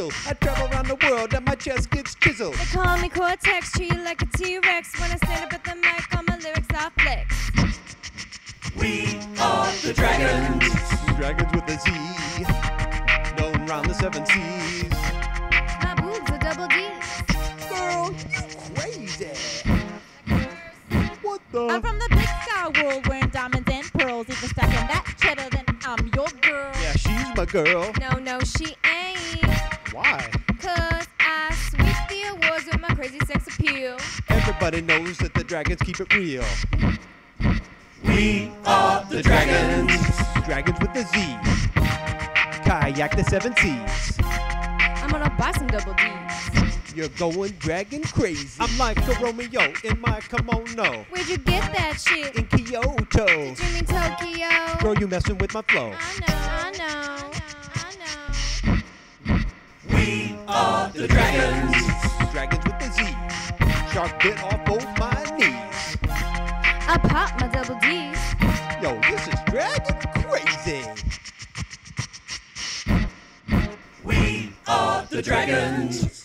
sizzle. I travel around the world and my chest gets chiseled. They call me Courtex, treat you like a T-Rex. When I stand up at the mic, all my lyrics I flex. We are the dragons. Dragons with a Z. Known round the seven seas. My boobs are double D's. Girl, you crazy. What the? I'm from the big sky world wearing diamonds and pearls. Even stuck in that my girl. No, no, she ain't. Why? Cause I sweep the awards with my crazy sex appeal. Everybody knows that the dragons keep it real. We are the dragons. Dragons with a Z. Kayak the seven seas. I'm gonna buy some double D's. You're going dragon crazy. I'm like a Romeo in my kimono Where'd you get that shit? in Kyoto. Did you mean Tokyo? Girl, you messing with my flow. I know, Shark bit off both my knees. I popped my double D's. Yo, this is dragon crazy. We are the dragons.